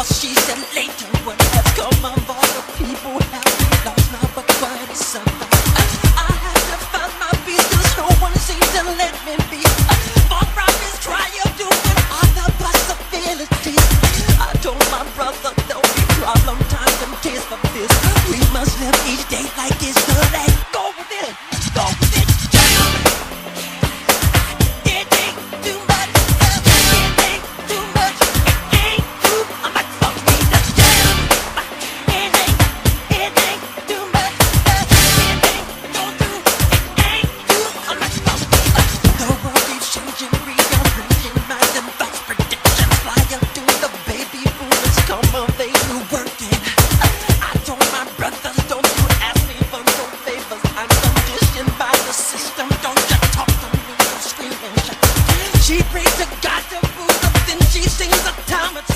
But she said later when I come on, all the people have been lost now, but quite something. I have to find my peace, cause no one seems to let me be. For prophets triumph doing all the possibilities. I told my brother, don't be problem, times and tears for this. We must live each day like it's time,